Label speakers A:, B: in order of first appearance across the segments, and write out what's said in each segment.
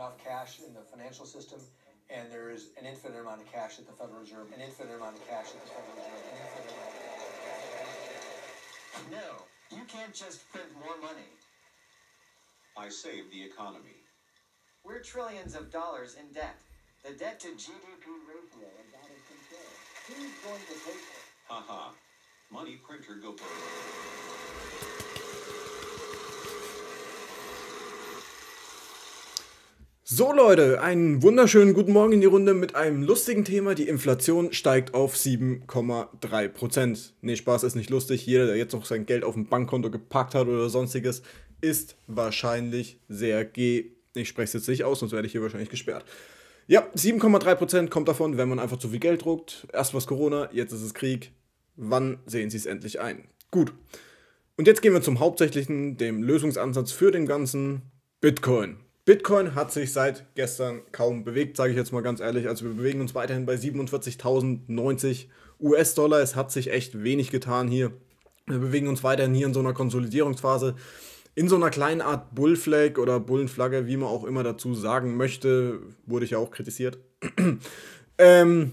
A: enough cash in the financial system, and there is an infinite amount of cash at the Federal Reserve, an infinite amount of cash at the Federal Reserve, an infinite amount of cash.
B: No, you can't just print more money.
C: I saved the economy.
B: We're trillions of dollars in debt. The debt to GDP ratio is out of control. Who's going to pay for it?
C: Haha. Money printer go
D: So Leute, einen wunderschönen guten Morgen in die Runde mit einem lustigen Thema. Die Inflation steigt auf 7,3%. Nee, Spaß ist nicht lustig. Jeder, der jetzt noch sein Geld auf dem Bankkonto gepackt hat oder sonstiges, ist wahrscheinlich sehr ge... Ich spreche es jetzt nicht aus, sonst werde ich hier wahrscheinlich gesperrt. Ja, 7,3% kommt davon, wenn man einfach zu viel Geld druckt. Erst was Corona, jetzt ist es Krieg. Wann sehen Sie es endlich ein? Gut. Und jetzt gehen wir zum Hauptsächlichen, dem Lösungsansatz für den ganzen Bitcoin. Bitcoin hat sich seit gestern kaum bewegt, sage ich jetzt mal ganz ehrlich. Also wir bewegen uns weiterhin bei 47.090 US-Dollar. Es hat sich echt wenig getan hier. Wir bewegen uns weiterhin hier in so einer Konsolidierungsphase, in so einer kleinen Art Bullflag oder Bullenflagge, wie man auch immer dazu sagen möchte. Wurde ich ja auch kritisiert. ähm,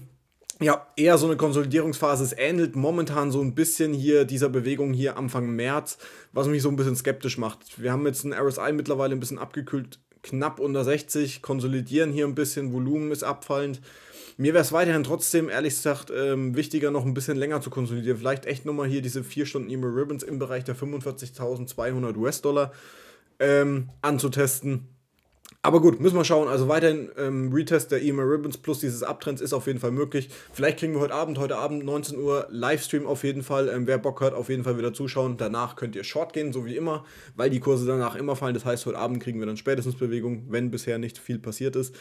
D: ja, eher so eine Konsolidierungsphase. Es ähnelt momentan so ein bisschen hier dieser Bewegung hier Anfang März, was mich so ein bisschen skeptisch macht. Wir haben jetzt ein RSI mittlerweile ein bisschen abgekühlt knapp unter 60, konsolidieren hier ein bisschen, Volumen ist abfallend. Mir wäre es weiterhin trotzdem, ehrlich gesagt, ähm, wichtiger, noch ein bisschen länger zu konsolidieren. Vielleicht echt nochmal hier diese 4 Stunden EMA Ribbons im Bereich der 45.200 US-Dollar ähm, anzutesten. Aber gut, müssen wir schauen. Also weiterhin ähm, Retest der EMA Ribbons plus dieses Abtrends ist auf jeden Fall möglich. Vielleicht kriegen wir heute Abend, heute Abend 19 Uhr Livestream auf jeden Fall. Ähm, wer Bock hat, auf jeden Fall wieder zuschauen. Danach könnt ihr Short gehen, so wie immer, weil die Kurse danach immer fallen. Das heißt, heute Abend kriegen wir dann spätestens Bewegung, wenn bisher nicht viel passiert ist.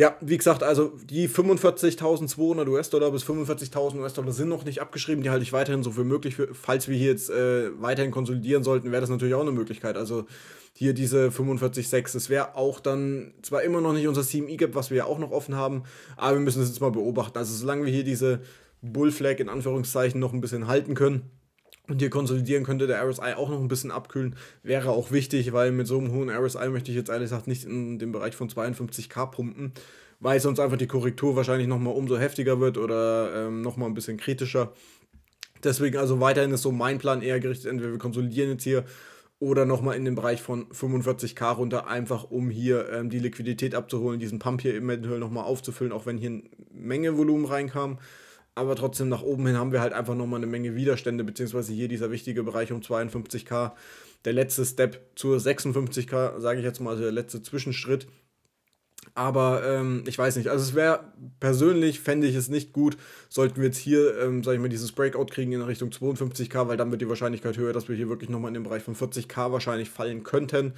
D: Ja, wie gesagt, also die 45.200 US-Dollar bis 45.000 US-Dollar sind noch nicht abgeschrieben. Die halte ich weiterhin so für möglich. Falls wir hier jetzt äh, weiterhin konsolidieren sollten, wäre das natürlich auch eine Möglichkeit. Also hier diese 45,6. Das wäre auch dann zwar immer noch nicht unser CME-Gap, was wir ja auch noch offen haben, aber wir müssen es jetzt mal beobachten. Also solange wir hier diese Bullflag in Anführungszeichen noch ein bisschen halten können, und hier konsolidieren könnte der RSI auch noch ein bisschen abkühlen. Wäre auch wichtig, weil mit so einem hohen RSI möchte ich jetzt ehrlich gesagt nicht in den Bereich von 52k pumpen, weil sonst einfach die Korrektur wahrscheinlich nochmal umso heftiger wird oder ähm, nochmal ein bisschen kritischer. Deswegen also weiterhin ist so mein Plan eher gerichtet, entweder wir konsolidieren jetzt hier oder nochmal in den Bereich von 45k runter, einfach um hier ähm, die Liquidität abzuholen, diesen Pump hier eventuell nochmal aufzufüllen, auch wenn hier eine Menge Volumen reinkam aber trotzdem nach oben hin haben wir halt einfach nochmal eine Menge Widerstände, beziehungsweise hier dieser wichtige Bereich um 52k. Der letzte Step zur 56k, sage ich jetzt mal, also der letzte Zwischenschritt. Aber ähm, ich weiß nicht, also es wäre persönlich, fände ich es nicht gut, sollten wir jetzt hier, ähm, sage ich mal, dieses Breakout kriegen in Richtung 52k, weil dann wird die Wahrscheinlichkeit höher, dass wir hier wirklich nochmal in den Bereich von 40k wahrscheinlich fallen könnten.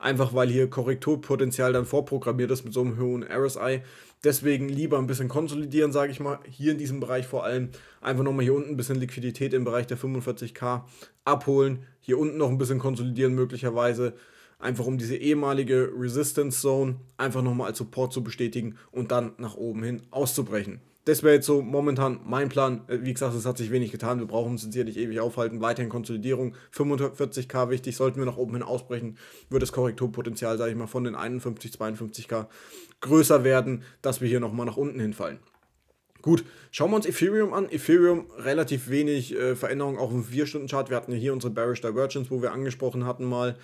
D: Einfach weil hier Korrekturpotenzial dann vorprogrammiert ist mit so einem hohen RSI. Deswegen lieber ein bisschen konsolidieren, sage ich mal, hier in diesem Bereich vor allem. Einfach nochmal hier unten ein bisschen Liquidität im Bereich der 45k abholen. Hier unten noch ein bisschen konsolidieren möglicherweise einfach um diese ehemalige Resistance Zone einfach nochmal als Support zu bestätigen und dann nach oben hin auszubrechen. Das wäre jetzt so momentan mein Plan. Äh, wie gesagt, es hat sich wenig getan. Wir brauchen uns jetzt hier nicht ewig aufhalten. Weiterhin Konsolidierung. 45k wichtig. Sollten wir nach oben hin ausbrechen, wird das Korrekturpotenzial, sage ich mal, von den 51, 52k größer werden, dass wir hier nochmal nach unten hinfallen. Gut, schauen wir uns Ethereum an. Ethereum relativ wenig äh, Veränderung auch im 4-Stunden-Chart. Wir hatten ja hier unsere Bearish Divergence, wo wir angesprochen hatten mal.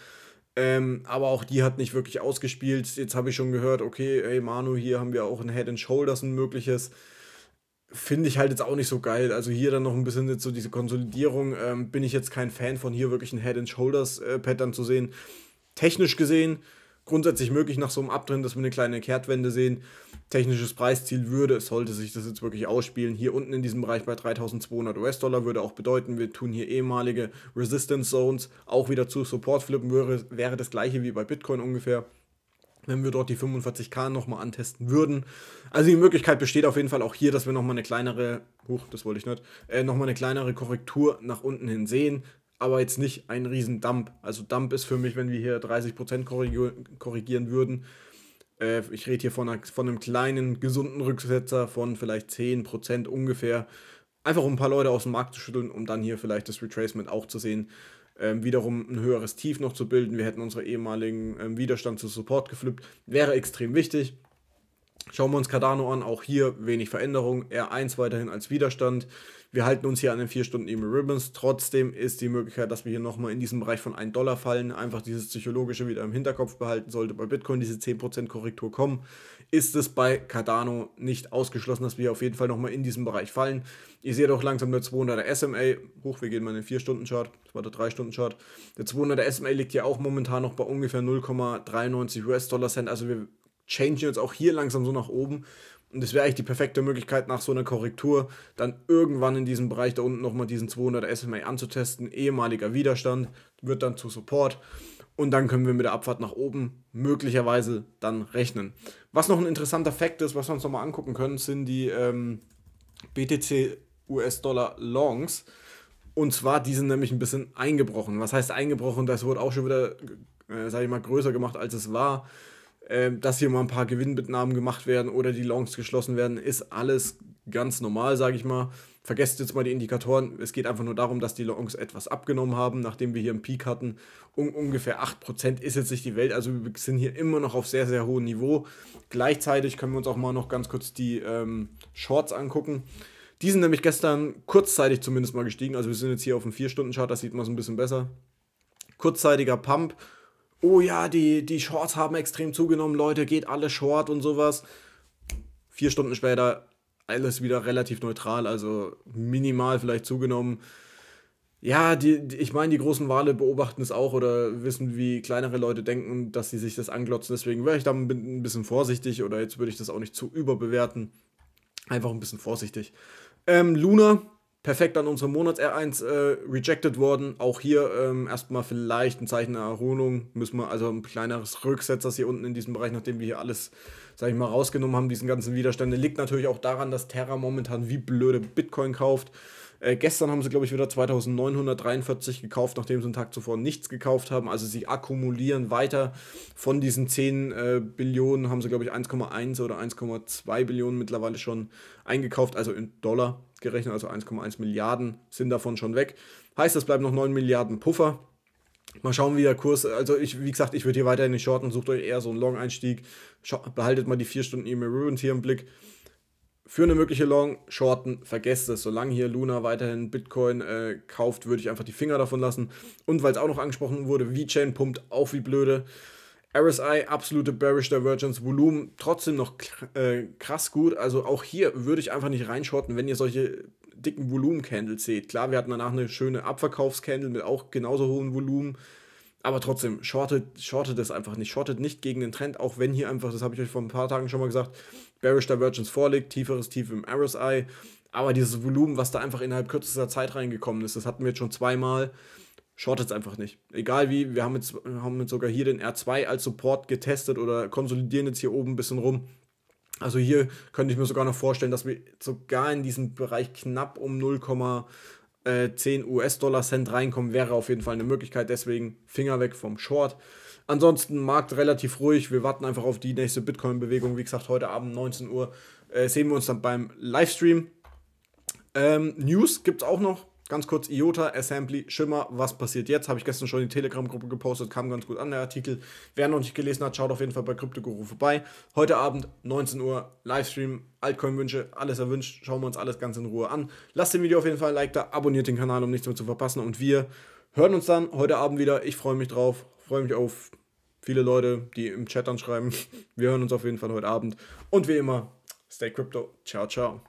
D: Ähm, aber auch die hat nicht wirklich ausgespielt. Jetzt habe ich schon gehört, okay, ey Manu, hier haben wir auch ein Head and Shoulders, ein mögliches. Finde ich halt jetzt auch nicht so geil. Also hier dann noch ein bisschen jetzt so diese Konsolidierung. Ähm, bin ich jetzt kein Fan von hier wirklich ein Head and Shoulders äh, zu sehen. Technisch gesehen grundsätzlich möglich nach so einem Abtrend, dass wir eine kleine Kehrtwende sehen. Technisches Preisziel würde, es sollte sich das jetzt wirklich ausspielen, hier unten in diesem Bereich bei 3200 US-Dollar würde auch bedeuten, wir tun hier ehemalige Resistance Zones auch wieder zu Support flippen, wäre, wäre das gleiche wie bei Bitcoin ungefähr wenn wir dort die 45k nochmal antesten würden. Also die Möglichkeit besteht auf jeden Fall auch hier, dass wir nochmal eine kleinere, huch, das wollte ich nicht, äh, nochmal eine kleinere Korrektur nach unten hin sehen aber jetzt nicht ein riesen Dump. Also Dump ist für mich, wenn wir hier 30% korrigieren würden. Äh, ich rede hier von, einer, von einem kleinen, gesunden Rücksetzer von vielleicht 10% ungefähr. Einfach um ein paar Leute aus dem Markt zu schütteln, um dann hier vielleicht das Retracement auch zu sehen. Ähm, wiederum ein höheres Tief noch zu bilden. Wir hätten unsere ehemaligen ähm, Widerstand zu Support geflippt. Wäre extrem wichtig. Schauen wir uns Cardano an, auch hier wenig Veränderung, R1 weiterhin als Widerstand. Wir halten uns hier an den 4 Stunden EMA Ribbons. Trotzdem ist die Möglichkeit, dass wir hier nochmal in diesen Bereich von 1 Dollar fallen. Einfach dieses Psychologische wieder im Hinterkopf behalten. Sollte bei Bitcoin diese 10% Korrektur kommen, ist es bei Cardano nicht ausgeschlossen, dass wir auf jeden Fall nochmal in diesen Bereich fallen. Ihr seht auch langsam der 200er SMA. Hoch, wir gehen mal in den 4-Stunden-Chart. Das war der 3-Stunden-Chart. Der 200er SMA liegt ja auch momentan noch bei ungefähr 0,93 US-Dollar Cent. Also wir changen jetzt auch hier langsam so nach oben. Und das wäre eigentlich die perfekte Möglichkeit, nach so einer Korrektur dann irgendwann in diesem Bereich da unten nochmal diesen 200 SMA anzutesten. Ehemaliger Widerstand wird dann zu Support. Und dann können wir mit der Abfahrt nach oben möglicherweise dann rechnen. Was noch ein interessanter Fakt ist, was wir uns nochmal angucken können, sind die ähm, BTC US-Dollar Longs. Und zwar, die sind nämlich ein bisschen eingebrochen. Was heißt eingebrochen? Das wurde auch schon wieder, äh, sage ich mal, größer gemacht, als es war. Ähm, dass hier mal ein paar Gewinnmitnahmen gemacht werden oder die Longs geschlossen werden, ist alles ganz normal, sage ich mal. Vergesst jetzt mal die Indikatoren. Es geht einfach nur darum, dass die Longs etwas abgenommen haben, nachdem wir hier einen Peak hatten. Um ungefähr 8% ist jetzt nicht die Welt. Also wir sind hier immer noch auf sehr, sehr hohem Niveau. Gleichzeitig können wir uns auch mal noch ganz kurz die ähm, Shorts angucken. Die sind nämlich gestern kurzzeitig zumindest mal gestiegen. Also wir sind jetzt hier auf dem 4-Stunden-Chart, das sieht man so ein bisschen besser. Kurzzeitiger Pump oh ja, die, die Shorts haben extrem zugenommen, Leute, geht alle Short und sowas. Vier Stunden später alles wieder relativ neutral, also minimal vielleicht zugenommen. Ja, die, die ich meine, die großen Wale beobachten es auch oder wissen, wie kleinere Leute denken, dass sie sich das anglotzen. Deswegen wäre ich da ein bisschen vorsichtig oder jetzt würde ich das auch nicht zu überbewerten. Einfach ein bisschen vorsichtig. Ähm, Luna, perfekt an unserem Monats-R1 äh, rejected worden. Auch hier ähm, erstmal vielleicht ein Zeichen der Erholung. Müssen wir also ein kleineres Rücksetzer hier unten in diesem Bereich, nachdem wir hier alles, sag ich mal, rausgenommen haben, diesen ganzen Widerstände. Liegt natürlich auch daran, dass Terra momentan wie blöde Bitcoin kauft. Äh, gestern haben sie, glaube ich, wieder 2943 gekauft, nachdem sie einen Tag zuvor nichts gekauft haben. Also sie akkumulieren weiter. Von diesen 10 äh, Billionen haben sie, glaube ich, 1,1 oder 1,2 Billionen mittlerweile schon eingekauft, also in Dollar gerechnet, also 1,1 Milliarden sind davon schon weg. Heißt, es bleiben noch 9 Milliarden Puffer. Mal schauen, wie der Kurs, also ich, wie gesagt, ich würde hier weiterhin nicht shorten, sucht euch eher so einen Long-Einstieg, behaltet mal die 4 Stunden E-Mail Ruined hier im Blick. Für eine mögliche Long, shorten, vergesst es. Solange hier Luna weiterhin Bitcoin äh, kauft, würde ich einfach die Finger davon lassen. Und weil es auch noch angesprochen wurde, VeChain pumpt auch wie blöde. RSI, absolute Bearish Divergence, Volumen trotzdem noch äh, krass gut. Also auch hier würde ich einfach nicht reinschorten, wenn ihr solche dicken Volumen-Candles seht. Klar, wir hatten danach eine schöne Abverkaufscandle mit auch genauso hohem Volumen. Aber trotzdem, shortet, shortet es einfach nicht. Shortet nicht gegen den Trend, auch wenn hier einfach, das habe ich euch vor ein paar Tagen schon mal gesagt, Bearish Divergence vorliegt, tieferes Tief im RSI. Aber dieses Volumen, was da einfach innerhalb kürzester Zeit reingekommen ist, das hatten wir jetzt schon zweimal shortet es einfach nicht. Egal wie, wir haben jetzt, haben jetzt sogar hier den R2 als Support getestet oder konsolidieren jetzt hier oben ein bisschen rum. Also hier könnte ich mir sogar noch vorstellen, dass wir sogar in diesen Bereich knapp um 0,10 US-Dollar Cent reinkommen, wäre auf jeden Fall eine Möglichkeit. Deswegen Finger weg vom Short. Ansonsten Markt relativ ruhig. Wir warten einfach auf die nächste Bitcoin-Bewegung. Wie gesagt, heute Abend 19 Uhr äh, sehen wir uns dann beim Livestream. Ähm, News gibt es auch noch. Ganz kurz, IOTA, Assembly, Schimmer, was passiert jetzt? Habe ich gestern schon in die Telegram-Gruppe gepostet, kam ganz gut an der Artikel. Wer noch nicht gelesen hat, schaut auf jeden Fall bei CryptoGuru vorbei. Heute Abend, 19 Uhr, Livestream, Altcoin-Wünsche, alles erwünscht. Schauen wir uns alles ganz in Ruhe an. Lasst dem Video auf jeden Fall ein Like da, abonniert den Kanal, um nichts mehr zu verpassen. Und wir hören uns dann heute Abend wieder. Ich freue mich drauf, freue mich auf viele Leute, die im Chat anschreiben. Wir hören uns auf jeden Fall heute Abend. Und wie immer, stay crypto. Ciao, ciao.